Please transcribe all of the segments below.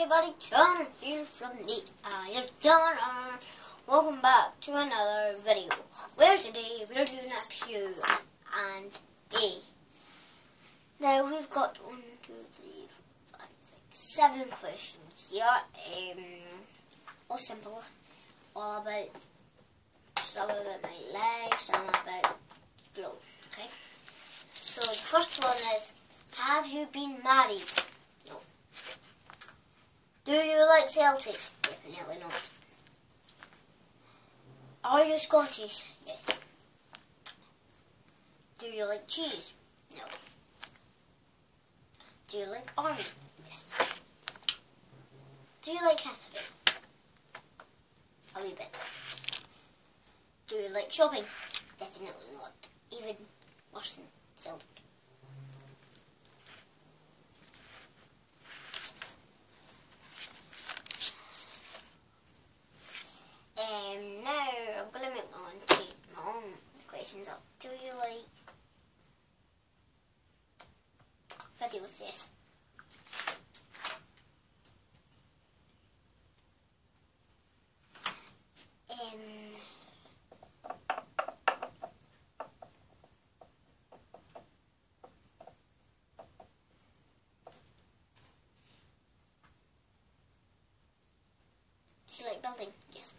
everybody, John here from the Iron John. Welcome back to another video, where today we're doing a Q and A. Now we've got one, two, three, four, five, six, seven questions here. Um, all simple, all about some about my life, some about school. Okay. So the first one is, have you been married? Do you like Celtic? Definitely not. Are you Scottish? Yes. Do you like cheese? No. Do you like army? Yes. Do you like Catherine? A wee bit. Do you like shopping? Definitely not. Even worse than Celtic. Um, now I'm gonna make my own tape, my own questions up. Do you like videos? Yes. Um, do you like building? Yes.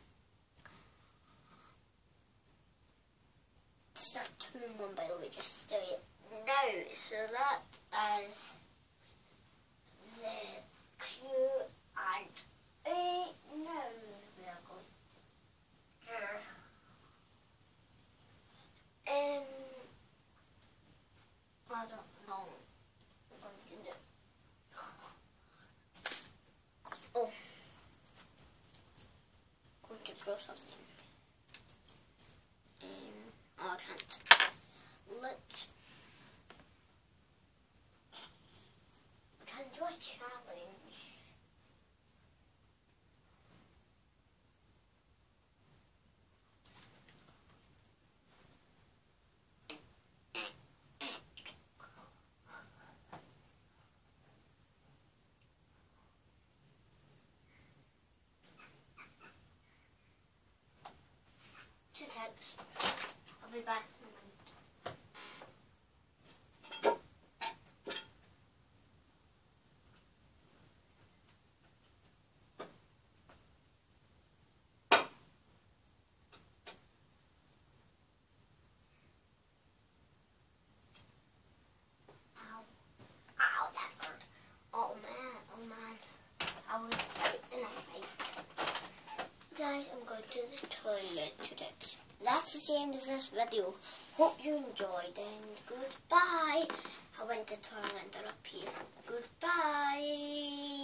It's a two in one by the way, just do it now. So that is the Q and A. Now we are going to um I don't know. I'm going to do Oh going to draw something. Um, oh, I can't. Let's. Can do a challenge. Two tags. I'll be back That is the end of this video. Hope you enjoyed and goodbye. I went to turn and they're up here. Goodbye.